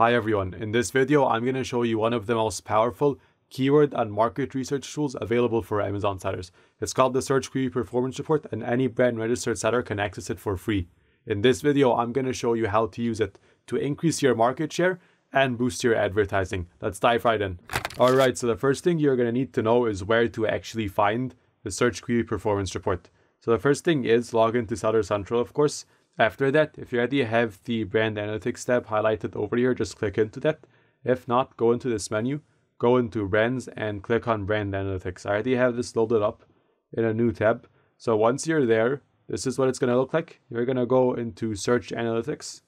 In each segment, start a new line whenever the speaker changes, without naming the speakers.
Hi everyone, in this video I'm going to show you one of the most powerful keyword and market research tools available for Amazon sellers. It's called the Search Query Performance Report and any brand registered seller can access it for free. In this video I'm going to show you how to use it to increase your market share and boost your advertising. Let's dive right in. Alright, so the first thing you're going to need to know is where to actually find the Search Query Performance Report. So the first thing is log into Seller Central of course after that, if you already have the brand analytics tab highlighted over here, just click into that. If not, go into this menu, go into brands and click on brand analytics. I already have this loaded up in a new tab. So once you're there, this is what it's going to look like. You're going to go into search analytics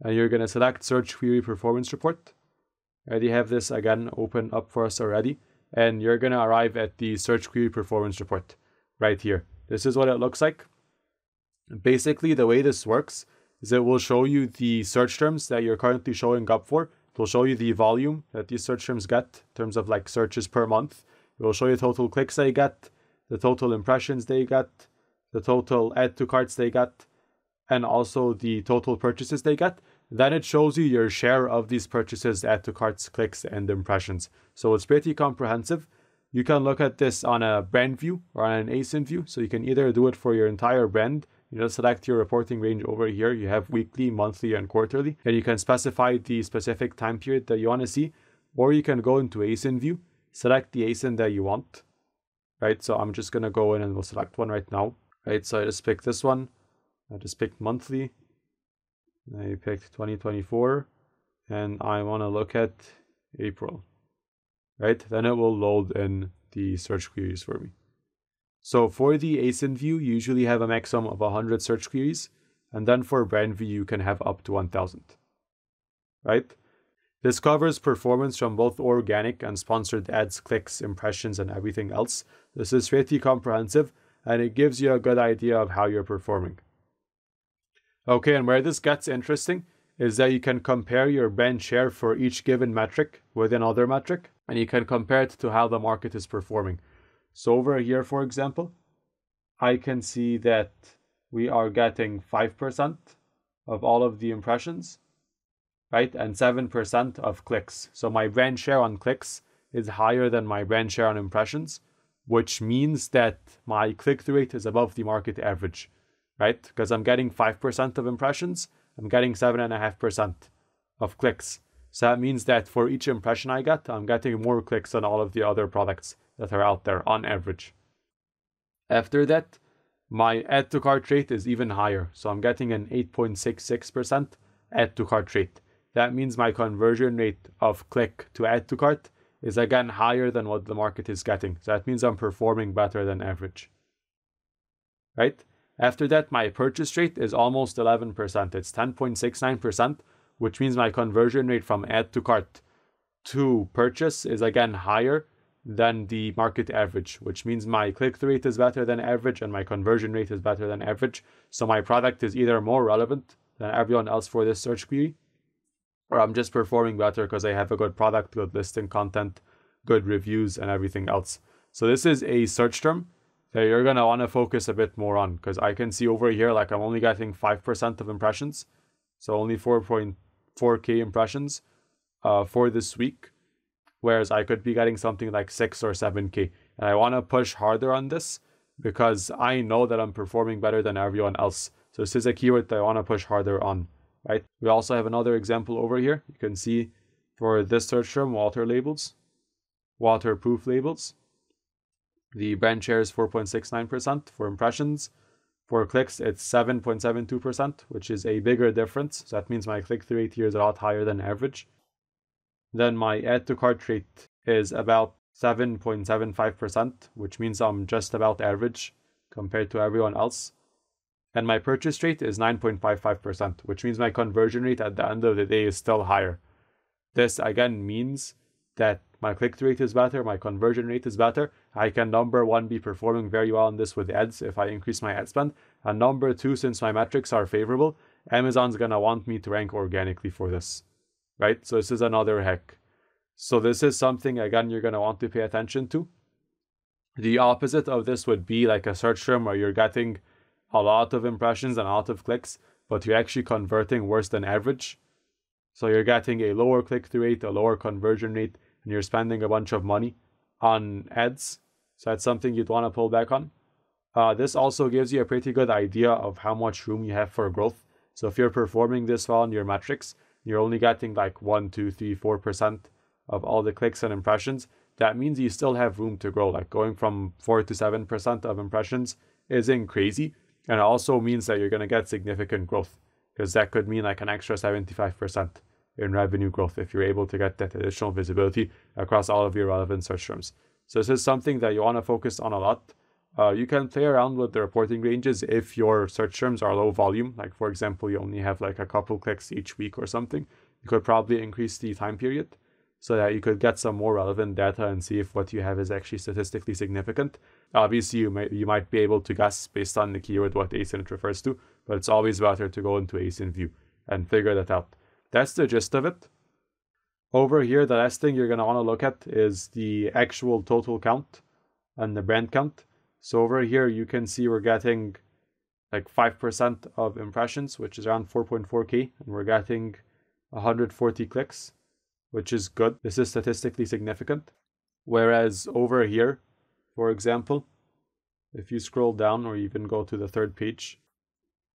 and you're going to select search query performance report. I already have this again open up for us already. And you're going to arrive at the search query performance report right here. This is what it looks like. Basically, the way this works is it will show you the search terms that you're currently showing up for. It will show you the volume that these search terms get in terms of like searches per month. It will show you total clicks they get, the total impressions they get, the total add to carts they get, and also the total purchases they get. Then it shows you your share of these purchases, add to carts, clicks, and impressions. So it's pretty comprehensive. You can look at this on a brand view or on an ASIN view. So you can either do it for your entire brand you just select your reporting range over here. You have weekly, monthly, and quarterly. And you can specify the specific time period that you want to see. Or you can go into ASIN view, select the ASIN that you want. Right, so I'm just going to go in and we'll select one right now. Right, so I just picked this one. I just picked monthly. I picked 2024. And I want to look at April. Right, then it will load in the search queries for me. So for the ASIN view, you usually have a maximum of 100 search queries, and then for brand view, you can have up to 1000. Right? This covers performance from both organic and sponsored ads, clicks, impressions, and everything else. This is pretty comprehensive, and it gives you a good idea of how you're performing. Okay, and where this gets interesting is that you can compare your brand share for each given metric with another metric, and you can compare it to how the market is performing. So over here, for example, I can see that we are getting 5% of all of the impressions, right? And 7% of clicks. So my brand share on clicks is higher than my brand share on impressions, which means that my click-through rate is above the market average, right? Because I'm getting 5% of impressions, I'm getting 7.5% of clicks. So that means that for each impression I get, I'm getting more clicks than all of the other products that are out there on average. After that, my add to cart rate is even higher. So I'm getting an 8.66% add to cart rate. That means my conversion rate of click to add to cart is again higher than what the market is getting. So that means I'm performing better than average. Right? After that, my purchase rate is almost 11%. It's 10.69%, which means my conversion rate from add to cart to purchase is again higher than the market average, which means my click through rate is better than average and my conversion rate is better than average. So my product is either more relevant than everyone else for this search query, or I'm just performing better because I have a good product, good listing content, good reviews, and everything else. So this is a search term that you're going to want to focus a bit more on because I can see over here like I'm only getting 5% of impressions. So only 4.4k impressions uh, for this week whereas I could be getting something like 6 or 7k. And I want to push harder on this because I know that I'm performing better than everyone else. So this is a keyword that I want to push harder on, right? We also have another example over here. You can see for this search term, water labels, waterproof labels. The brand share is 4.69% for impressions. For clicks, it's 7.72%, which is a bigger difference. So that means my click-through rate here is a lot higher than average then my add to cart rate is about 7.75%, which means I'm just about average compared to everyone else. And my purchase rate is 9.55%, which means my conversion rate at the end of the day is still higher. This again means that my click through rate is better, my conversion rate is better. I can number one be performing very well on this with ads if I increase my ad spend. And number two, since my metrics are favorable, Amazon's gonna want me to rank organically for this right? So this is another hack. So this is something, again, you're to want to pay attention to. The opposite of this would be like a search term where you're getting a lot of impressions and a lot of clicks, but you're actually converting worse than average. So you're getting a lower click through rate, a lower conversion rate, and you're spending a bunch of money on ads. So that's something you'd want to pull back on. Uh, this also gives you a pretty good idea of how much room you have for growth. So if you're performing this well on your metrics, you're only getting like 1, 2, 3, 4% of all the clicks and impressions, that means you still have room to grow. Like going from 4 to 7% of impressions isn't crazy. And it also means that you're going to get significant growth because that could mean like an extra 75% in revenue growth if you're able to get that additional visibility across all of your relevant search terms. So this is something that you want to focus on a lot. Uh, you can play around with the reporting ranges if your search terms are low volume. Like for example, you only have like a couple clicks each week or something. You could probably increase the time period so that you could get some more relevant data and see if what you have is actually statistically significant. Obviously, you might you might be able to guess based on the keyword what ASIN refers to, but it's always better to go into ASIN view and figure that out. That's the gist of it. Over here, the last thing you're going to want to look at is the actual total count and the brand count. So over here, you can see we're getting like 5% of impressions, which is around 4.4k, and we're getting 140 clicks, which is good. This is statistically significant. Whereas over here, for example, if you scroll down or even go to the third page,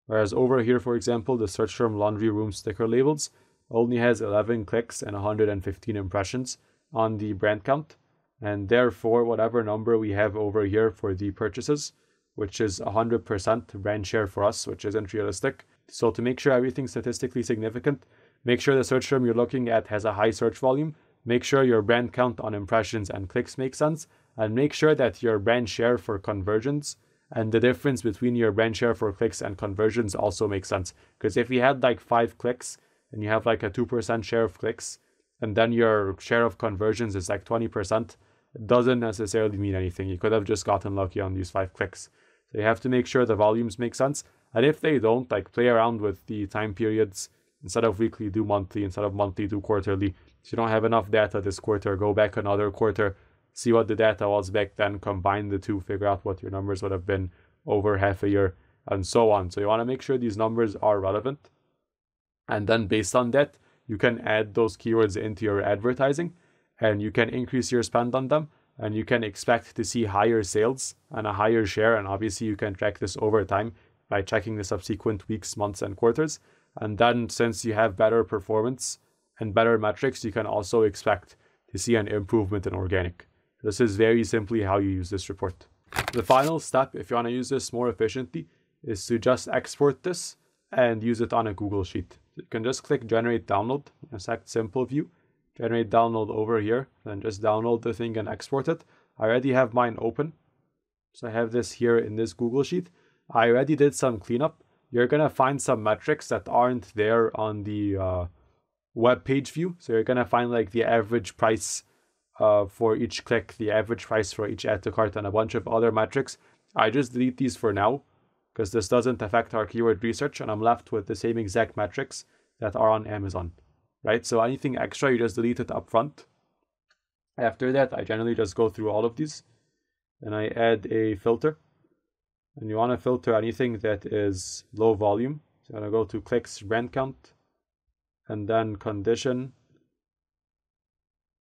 whereas over here, for example, the search term laundry room sticker labels only has 11 clicks and 115 impressions on the brand count. And therefore, whatever number we have over here for the purchases, which is 100% brand share for us, which isn't realistic. So to make sure everything's statistically significant, make sure the search term you're looking at has a high search volume, make sure your brand count on impressions and clicks makes sense, and make sure that your brand share for conversions and the difference between your brand share for clicks and conversions also makes sense. Because if you had like five clicks and you have like a 2% share of clicks, and then your share of conversions is like 20%, it doesn't necessarily mean anything. You could have just gotten lucky on these five clicks. So you have to make sure the volumes make sense. And if they don't, like play around with the time periods. Instead of weekly, do monthly. Instead of monthly, do quarterly. If you don't have enough data this quarter, go back another quarter, see what the data was back then, combine the two, figure out what your numbers would have been over half a year, and so on. So you want to make sure these numbers are relevant. And then based on that, you can add those keywords into your advertising and you can increase your spend on them and you can expect to see higher sales and a higher share. And obviously, you can track this over time by checking the subsequent weeks, months, and quarters. And then, since you have better performance and better metrics, you can also expect to see an improvement in organic. This is very simply how you use this report. The final step, if you want to use this more efficiently, is to just export this and use it on a Google Sheet. You can just click Generate Download, select Simple View, generate download over here, then just download the thing and export it. I already have mine open. So I have this here in this Google Sheet. I already did some cleanup. You're to find some metrics that aren't there on the uh, web page view. So you're to find like the average price uh, for each click, the average price for each add to cart, and a bunch of other metrics. I just delete these for now because this doesn't affect our keyword research and I'm left with the same exact metrics that are on Amazon right? So anything extra, you just delete it up front. After that, I generally just go through all of these and I add a filter. And you want to filter anything that is low volume. So I'm going to go to clicks brand count and then condition.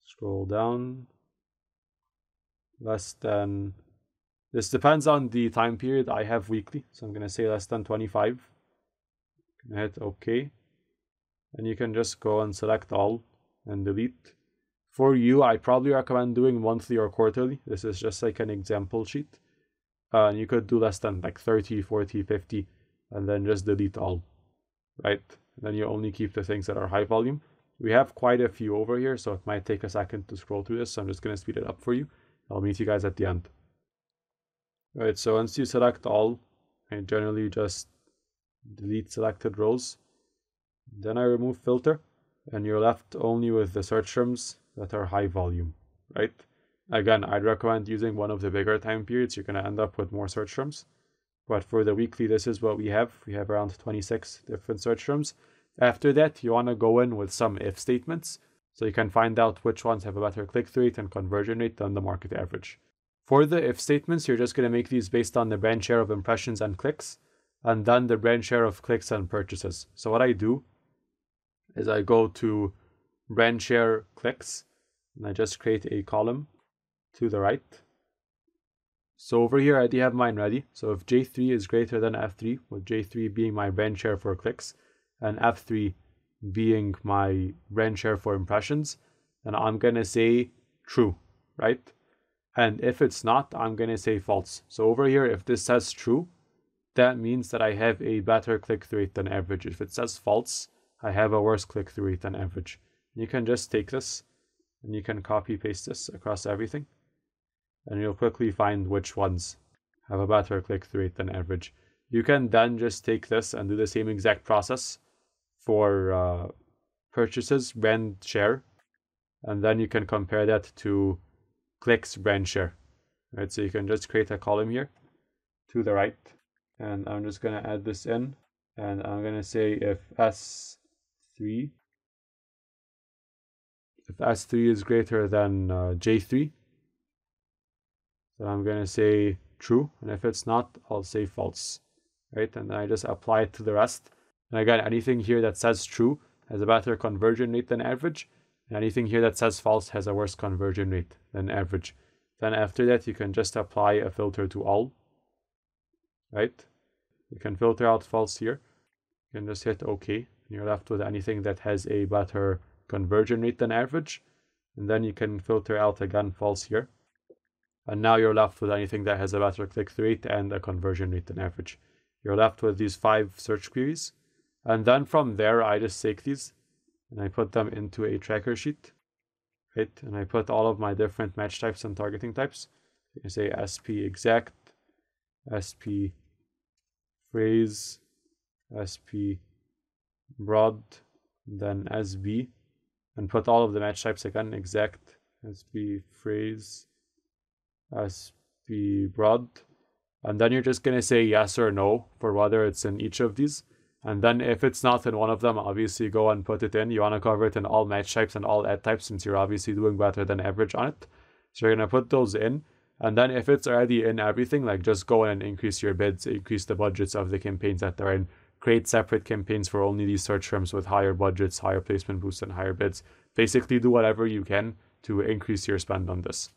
Scroll down. Less than. This depends on the time period I have weekly. So I'm going to say less than 25. Hit OK and you can just go and select all and delete. For you, I probably recommend doing monthly or quarterly. This is just like an example sheet. Uh, and you could do less than like 30, 40, 50, and then just delete all, right? And then you only keep the things that are high volume. We have quite a few over here, so it might take a second to scroll through this. So I'm just going to speed it up for you. I'll meet you guys at the end. Right, so once you select all, I generally just delete selected rows then I remove filter and you're left only with the search terms that are high volume, right? Again, I'd recommend using one of the bigger time periods. You're going to end up with more search terms. But for the weekly, this is what we have. We have around 26 different search terms. After that, you want to go in with some if statements so you can find out which ones have a better click through rate and conversion rate than the market average. For the if statements, you're just going to make these based on the brand share of impressions and clicks, and then the brand share of clicks and purchases. So what I do is I go to brand share clicks and I just create a column to the right. So over here, I already have mine ready. So if J3 is greater than F3, with J3 being my brand share for clicks and F3 being my brand share for impressions, then I'm going to say true, right? And if it's not, I'm going to say false. So over here, if this says true, that means that I have a better click-through rate than average. If it says false, I have a worse click-through rate than average. You can just take this and you can copy paste this across everything and you'll quickly find which ones have a better click-through rate than average. You can then just take this and do the same exact process for uh, purchases, brand share, and then you can compare that to clicks brand share. Right, so you can just create a column here to the right, and I'm just gonna add this in, and I'm gonna say if S3 if S3 is greater than uh, J3, then I'm going to say true. And if it's not, I'll say false. Right? And then I just apply it to the rest. And again, anything here that says true has a better conversion rate than average. Anything here that says false has a worse conversion rate than average. Then after that, you can just apply a filter to all. Right? You can filter out false here. You can just hit OK. And you're left with anything that has a better conversion rate than average. And then you can filter out again false here. And now you're left with anything that has a better click-through rate and a conversion rate than average. You're left with these five search queries. And then from there, I just take these and I put them into a tracker sheet. Right? And I put all of my different match types and targeting types. You can say SP exact, SP phrase, SP broad, then SB, and put all of the match types again exact, SB phrase, SB broad. And then you're just going to say yes or no for whether it's in each of these. And then if it's not in one of them, obviously go and put it in. You want to cover it in all match types and all ad types since you're obviously doing better than average on it. So you're going to put those in. And then if it's already in everything, like just go in and increase your bids, increase the budgets of the campaigns that they're in. Create separate campaigns for only these search terms with higher budgets, higher placement boosts, and higher bids. Basically, do whatever you can to increase your spend on this.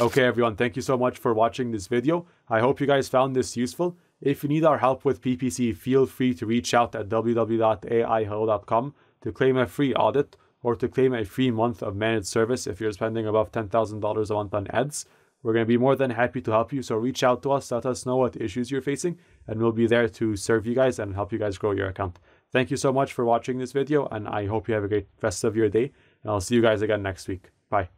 Okay, everyone, thank you so much for watching this video. I hope you guys found this useful. If you need our help with PPC, feel free to reach out at www.aihello.com to claim a free audit or to claim a free month of managed service if you're spending above $10,000 a month on ads. We're going to be more than happy to help you, so reach out to us, let us know what issues you're facing, and we'll be there to serve you guys and help you guys grow your account. Thank you so much for watching this video, and I hope you have a great rest of your day, and I'll see you guys again next week. Bye.